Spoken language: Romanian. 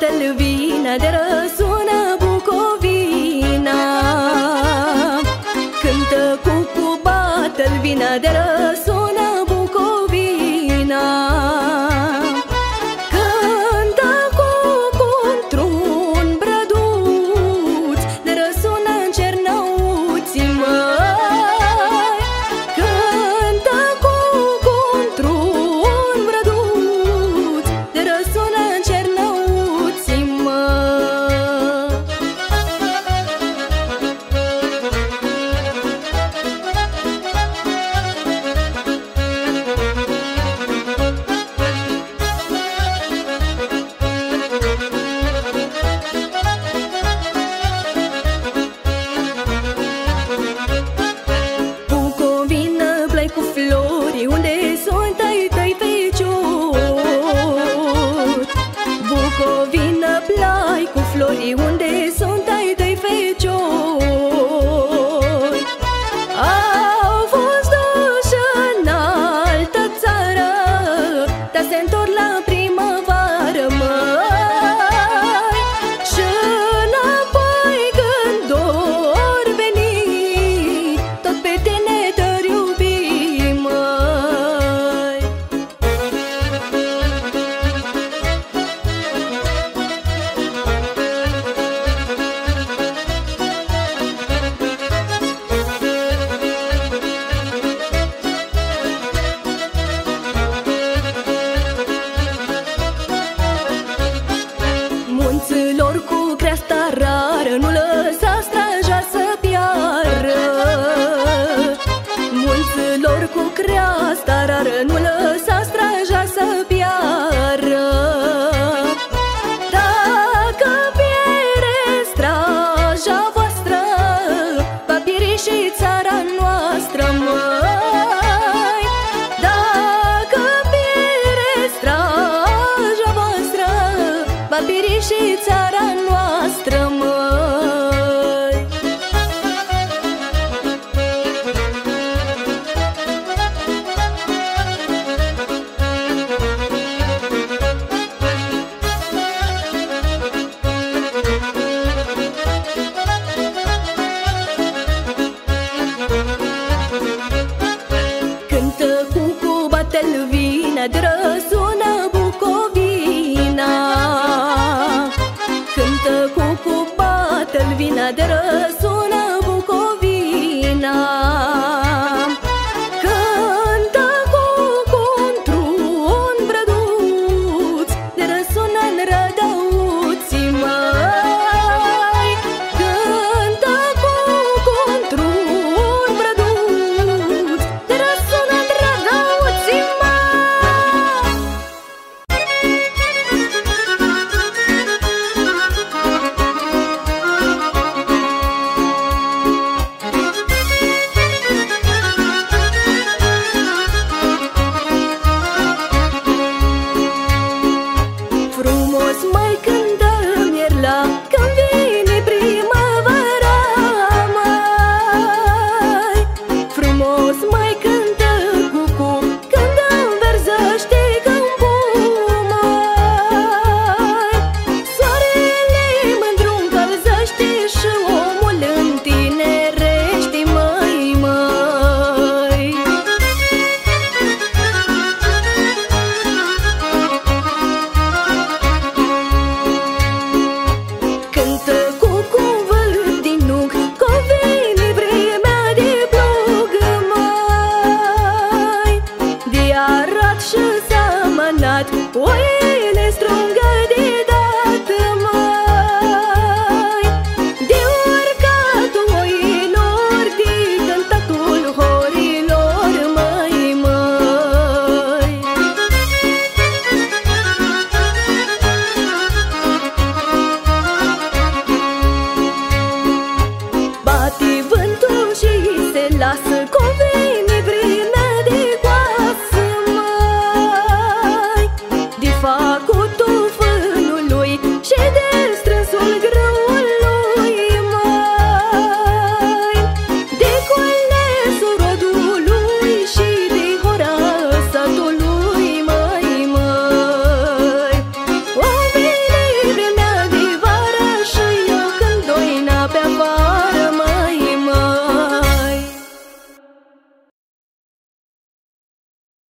batele vine de răsună flori unde sunt ai tăi feciori. Au fost duși în altă țară Dar se întorc la primăvară, Munților cu creasta rară Nu lăsa straja să piară. Dacă piere straja voastră Va pieri și țara noastră, măi Dacă piere straja voastră Va pieri și țara noastră, cu batel vine de răsună Bucovina. Cântă cu cu batel vine